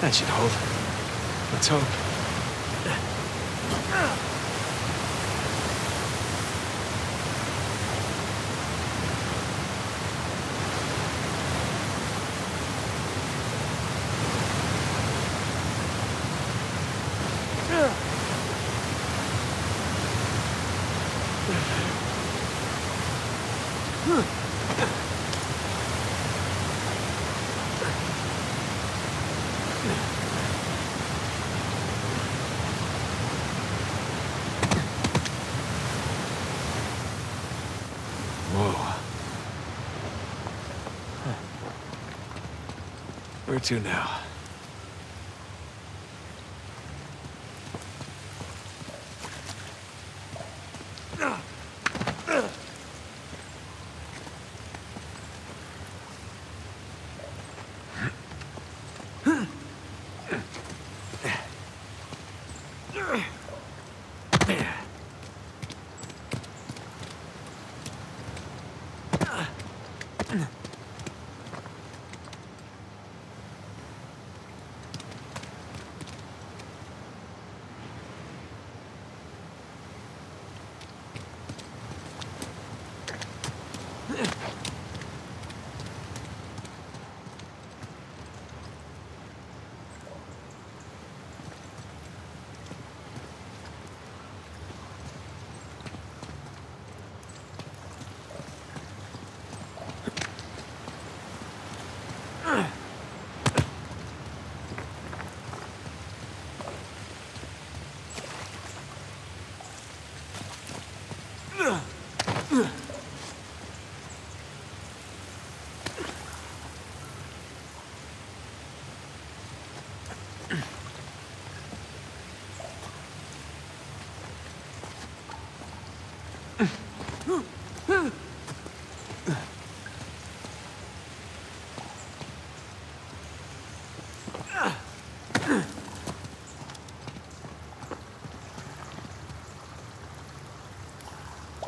That should hold. Let's hope. Whoa. Where to now? Ugh!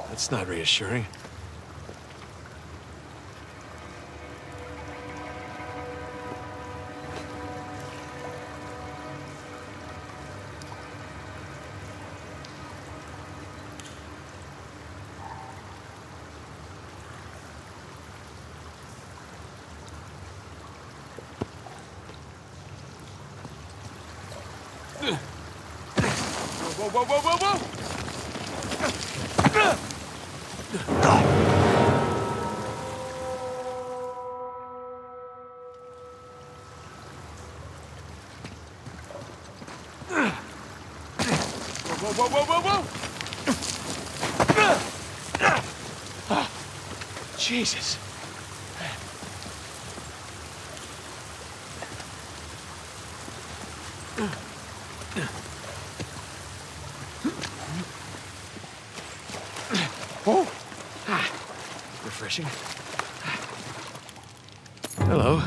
That's not reassuring. Whoa, whoa, whoa, whoa, whoa! Whoa, whoa, whoa, whoa, whoa! Ah, Jesus. Oh, refreshing. Hello.